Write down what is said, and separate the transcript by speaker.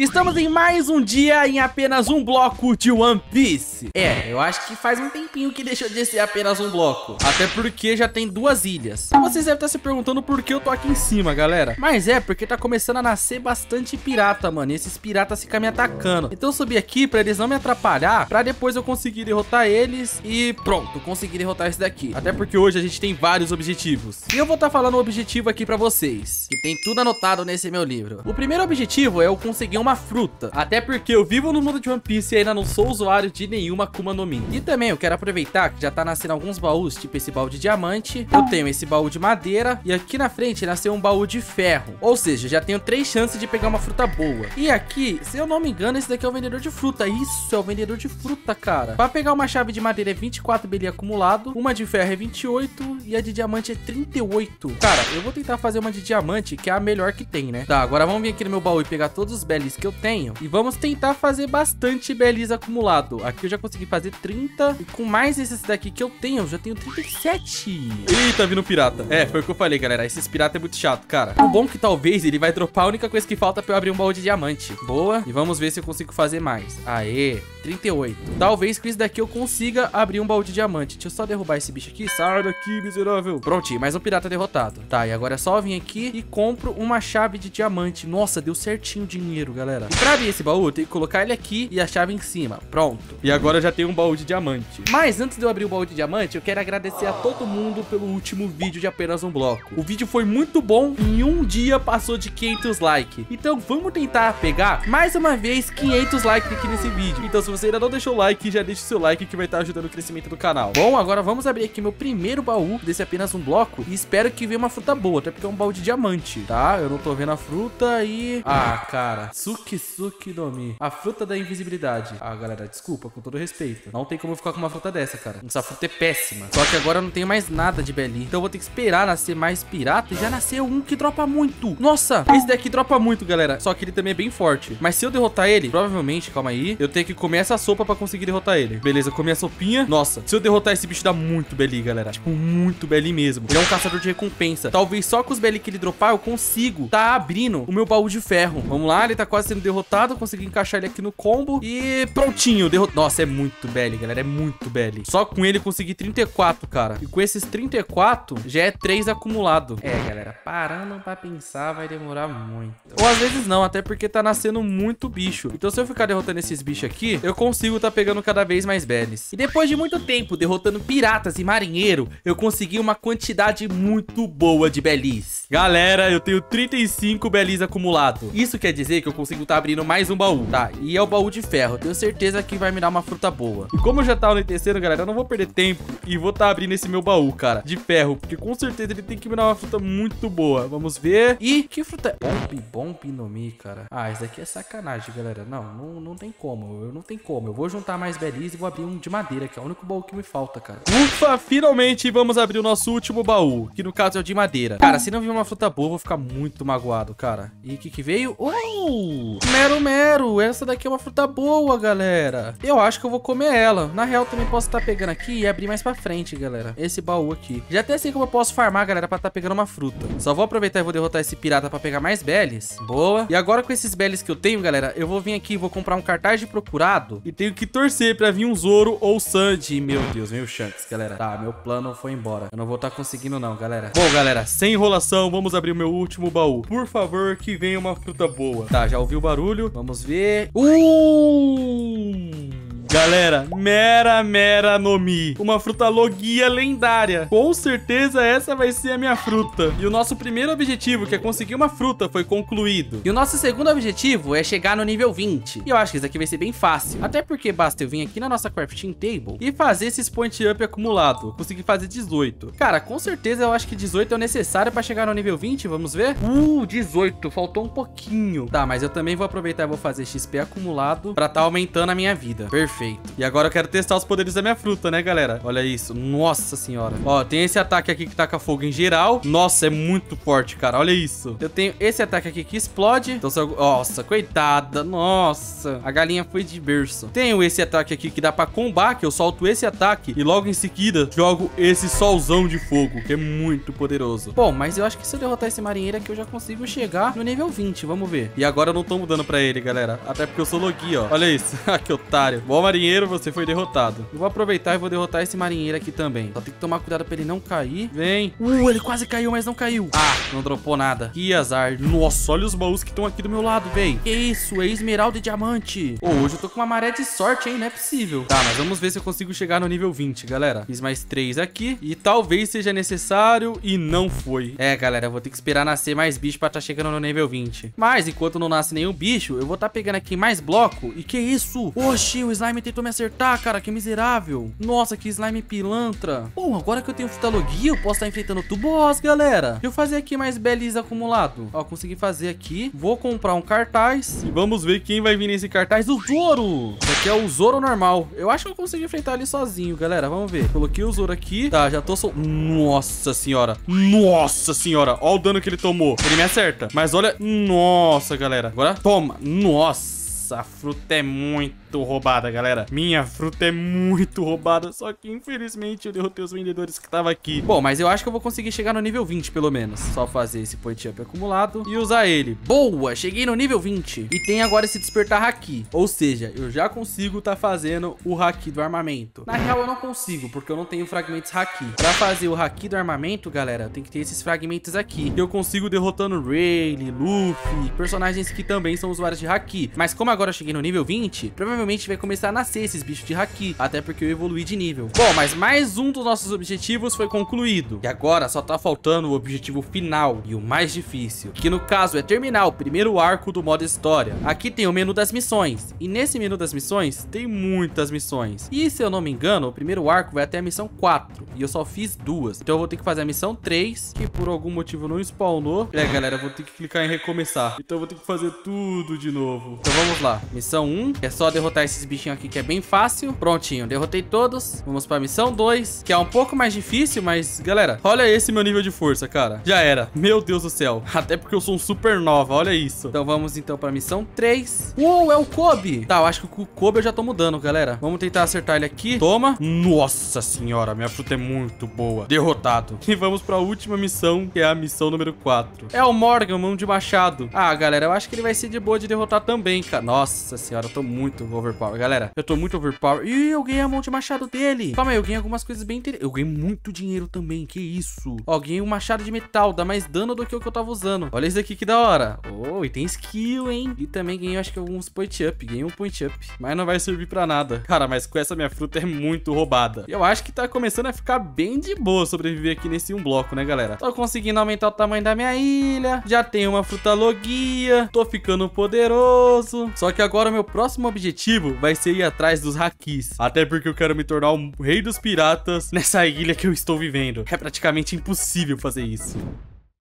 Speaker 1: Estamos em mais um dia em apenas um bloco de One Piece. É, eu acho que faz um tempinho que deixou de ser apenas um bloco. Até porque já tem duas ilhas. E vocês devem estar se perguntando por que eu tô aqui em cima, galera. Mas é porque tá começando a nascer bastante pirata, mano. E esses piratas ficam me atacando. Então eu subi aqui pra eles não me atrapalhar, pra depois eu conseguir derrotar eles e pronto, conseguir derrotar esse daqui. Até porque hoje a gente tem vários objetivos. E eu vou estar tá falando o objetivo aqui pra vocês, que tem tudo anotado nesse meu livro. O primeiro objetivo é eu conseguir uma uma fruta. Até porque eu vivo no mundo de One Piece e ainda não sou usuário de nenhuma Akuma no Mi. E também eu quero aproveitar que já tá nascendo alguns baús, tipo esse baú de diamante. Eu tenho esse baú de madeira e aqui na frente nasceu um baú de ferro. Ou seja, já tenho três chances de pegar uma fruta boa. E aqui, se eu não me engano, esse daqui é o vendedor de fruta. Isso, é o vendedor de fruta, cara. Pra pegar uma chave de madeira é 24 BL acumulado, uma de ferro é 28 e a de diamante é 38. Cara, eu vou tentar fazer uma de diamante, que é a melhor que tem, né? Tá, agora vamos vir aqui no meu baú e pegar todos os belis que eu tenho. E vamos tentar fazer bastante Belis acumulado. Aqui eu já consegui fazer 30. E com mais esses daqui que eu tenho, eu já tenho 37. Eita, vindo pirata. É, foi o que eu falei, galera. Esses piratas é muito chato, cara. O bom é que talvez ele vai dropar a única coisa que falta pra eu abrir um baú de diamante. Boa. E vamos ver se eu consigo fazer mais. Aê, 38. Talvez com isso daqui eu consiga abrir um baú de diamante. Deixa eu só derrubar esse bicho aqui. Sai daqui, miserável. Prontinho, mais um pirata derrotado. Tá, e agora é só vir aqui e compro uma chave de diamante. Nossa, deu certinho o dinheiro, galera galera. E pra abrir esse baú, eu tenho que colocar ele aqui e a chave em cima. Pronto. E agora eu já tenho um baú de diamante. Mas antes de eu abrir o baú de diamante, eu quero agradecer a todo mundo pelo último vídeo de apenas um bloco. O vídeo foi muito bom. Em um dia passou de 500 likes. Então vamos tentar pegar mais uma vez 500 likes aqui nesse vídeo. Então se você ainda não deixou o like, já deixa o seu like que vai estar ajudando o crescimento do canal. Bom, agora vamos abrir aqui meu primeiro baú desse apenas um bloco. E espero que venha uma fruta boa, até porque é um baú de diamante, tá? Eu não tô vendo a fruta e... Ah, cara, suco Suki no Mi. A fruta da invisibilidade. Ah, galera, desculpa, com todo respeito. Não tem como eu ficar com uma fruta dessa, cara. Essa fruta é péssima. Só que agora eu não tenho mais nada de Beli. Então eu vou ter que esperar nascer mais pirata. E já nasceu um que dropa muito. Nossa, esse daqui dropa muito, galera. Só que ele também é bem forte. Mas se eu derrotar ele, provavelmente, calma aí, eu tenho que comer essa sopa pra conseguir derrotar ele. Beleza, comi a sopinha. Nossa, se eu derrotar esse bicho dá muito Beli, galera. Tipo, muito Beli mesmo. Ele é um caçador de recompensa. Talvez só com os Beli que ele dropar eu consigo tá abrindo o meu baú de ferro. Vamos lá, ele tá quase sendo derrotado consegui encaixar ele aqui no combo e prontinho, derrotado. Nossa, é muito belly, galera, é muito belly. Só com ele consegui 34, cara. E com esses 34, já é 3 acumulado. É, galera, parando pra pensar vai demorar muito. Ou às vezes não, até porque tá nascendo muito bicho. Então se eu ficar derrotando esses bichos aqui, eu consigo tá pegando cada vez mais bellies. E depois de muito tempo derrotando piratas e marinheiro, eu consegui uma quantidade muito boa de bellies. Galera, eu tenho 35 bellies acumulado. Isso quer dizer que eu consigo tá abrindo mais um baú, tá? E é o baú de ferro. Tenho certeza que vai me dar uma fruta boa. E como já tá anoitecendo, galera, eu não vou perder tempo e vou tá abrindo esse meu baú, cara, de ferro. Porque com certeza ele tem que me dar uma fruta muito boa. Vamos ver. E que fruta... Bomb, bomb no mi, cara. Ah, esse daqui é sacanagem, galera. Não, não, não tem como. Eu não tem como. Eu vou juntar mais belis e vou abrir um de madeira, que é o único baú que me falta, cara. Ufa, finalmente vamos abrir o nosso último baú, que no caso é o de madeira. Cara, se não vir uma fruta boa, eu vou ficar muito magoado, cara. E o que que veio? Oh! Mero mero. Essa daqui é uma fruta boa, galera. Eu acho que eu vou comer ela. Na real, também posso estar tá pegando aqui e abrir mais pra frente, galera. Esse baú aqui. Já até sei como eu posso farmar, galera, pra estar tá pegando uma fruta. Só vou aproveitar e vou derrotar esse pirata pra pegar mais beles. Boa. E agora com esses beles que eu tenho, galera, eu vou vir aqui e vou comprar um cartaz de procurado e tenho que torcer pra vir um Zoro ou Sandy. Meu Deus, meu Shanks, galera. Tá, meu plano foi embora. Eu não vou estar tá conseguindo não, galera. Bom, galera, sem enrolação, vamos abrir o meu último baú. Por favor, que venha uma fruta boa. Tá, já ouviu o barulho? Vamos ver. Uh! Galera, Mera Mera Nomi. Uma fruta logia lendária. Com certeza essa vai ser a minha fruta. E o nosso primeiro objetivo, que é conseguir uma fruta, foi concluído. E o nosso segundo objetivo é chegar no nível 20. E eu acho que isso aqui vai ser bem fácil. Até porque basta eu vir aqui na nossa crafting table e fazer esses point up acumulado. Consegui fazer 18. Cara, com certeza eu acho que 18 é o necessário pra chegar no nível 20. Vamos ver? Uh, 18. Faltou um pouquinho. Tá, mas eu também vou aproveitar e vou fazer XP acumulado pra tá aumentando a minha vida. Perfeito Perfeito. E agora eu quero testar os poderes da minha fruta, né, galera? Olha isso. Nossa senhora. Ó, tem esse ataque aqui que taca fogo em geral. Nossa, é muito forte, cara. Olha isso. Eu tenho esse ataque aqui que explode. Então, eu... Nossa, coitada. Nossa. A galinha foi de berço. Tenho esse ataque aqui que dá pra combar, que eu solto esse ataque e logo em seguida jogo esse solzão de fogo, que é muito poderoso. Bom, mas eu acho que se eu derrotar esse marinheiro aqui, eu já consigo chegar no nível 20. Vamos ver. E agora eu não tô mudando pra ele, galera. Até porque eu sou Logi, ó. Olha isso. que otário. Bom, marinheiro, você foi derrotado. Eu vou aproveitar e vou derrotar esse marinheiro aqui também. Só tem que tomar cuidado pra ele não cair. Vem. Uh, ele quase caiu, mas não caiu. Ah, não dropou nada. Que azar. Nossa, olha os baús que estão aqui do meu lado, véi. Que isso? É esmeralda e diamante. Pô, hoje eu tô com uma maré de sorte, hein? Não é possível. Tá, mas vamos ver se eu consigo chegar no nível 20, galera. Fiz mais três aqui. E talvez seja necessário e não foi. É, galera, eu vou ter que esperar nascer mais bicho pra estar tá chegando no nível 20. Mas, enquanto não nasce nenhum bicho, eu vou estar tá pegando aqui mais bloco. E que isso? Oxi, o slime tentou me acertar, cara. Que miserável. Nossa, que slime pilantra. Bom, agora que eu tenho futalogia, eu posso estar tá enfrentando o boss, galera. Deixa eu fazer aqui mais beliza acumulado. Ó, consegui fazer aqui. Vou comprar um cartaz. E vamos ver quem vai vir nesse cartaz. O Zoro. Esse aqui é o Zoro normal. Eu acho que eu consegui enfrentar ele sozinho, galera. Vamos ver. Coloquei o Zoro aqui. Tá, já tô sol... Nossa senhora. Nossa senhora. Olha o dano que ele tomou. Ele me acerta. Mas olha... Nossa, galera. Agora, toma. Nossa, a fruta é muito roubada, galera. Minha fruta é muito roubada, só que infelizmente eu derrotei os vendedores que estavam aqui. Bom, mas eu acho que eu vou conseguir chegar no nível 20, pelo menos. Só fazer esse point up acumulado e usar ele. Boa, cheguei no nível 20. E tem agora esse despertar haki. Ou seja, eu já consigo tá fazendo o haki do armamento. Na real, eu não consigo, porque eu não tenho fragmentos haki. Pra fazer o haki do armamento, galera, tem que ter esses fragmentos aqui. Eu consigo derrotando Rayleigh, Luffy, personagens que também são usuários de haki. Mas como agora eu cheguei no nível 20, provavelmente vai começar a nascer esses bichos de Haki, até porque eu evoluí de nível. Bom, mas mais um dos nossos objetivos foi concluído. E agora só tá faltando o objetivo final e o mais difícil, que no caso é terminar o primeiro arco do modo história. Aqui tem o menu das missões, e nesse menu das missões tem muitas missões. E se eu não me engano, o primeiro arco vai até a missão 4, e eu só fiz duas. Então eu vou ter que fazer a missão 3, que por algum motivo não spawnou. É, galera, eu vou ter que clicar em recomeçar. Então eu vou ter que fazer tudo de novo. Então vamos lá. Missão 1, é só derrotar esses bichinhos aqui que é bem fácil. Prontinho, derrotei todos. Vamos pra missão 2, que é um pouco mais difícil, mas, galera, olha esse meu nível de força, cara. Já era. Meu Deus do céu. Até porque eu sou um super nova, olha isso. Então vamos então pra missão 3. Uou, é o Kobe. Tá, eu acho que o Kobe eu já tô mudando, galera. Vamos tentar acertar ele aqui. Toma. Nossa senhora, minha fruta é muito boa. Derrotado. E vamos pra última missão, que é a missão número 4. É o Morgan, mão de machado. Ah, galera, eu acho que ele vai ser de boa de derrotar também, cara. Nossa senhora, eu tô muito overpower. Galera, eu tô muito overpower. Ih, eu ganhei a mão de machado dele. Calma aí, eu ganhei algumas coisas bem interessantes. Eu ganhei muito dinheiro também, que isso. Ó, ganhei um machado de metal, dá mais dano do que o que eu tava usando. Olha isso aqui que da hora. Oh, e tem skill, hein? E também ganhei, acho que alguns point up. Ganhei um point up, mas não vai servir pra nada. Cara, mas com essa minha fruta é muito roubada. Eu acho que tá começando a ficar bem de boa sobreviver aqui nesse um bloco, né, galera? Tô conseguindo aumentar o tamanho da minha ilha. Já tenho uma fruta logia. Tô ficando poderoso. Só que agora meu próximo objetivo objetivo vai ser ir atrás dos hakis. Até porque eu quero me tornar o rei dos piratas nessa ilha que eu estou vivendo. É praticamente impossível fazer isso.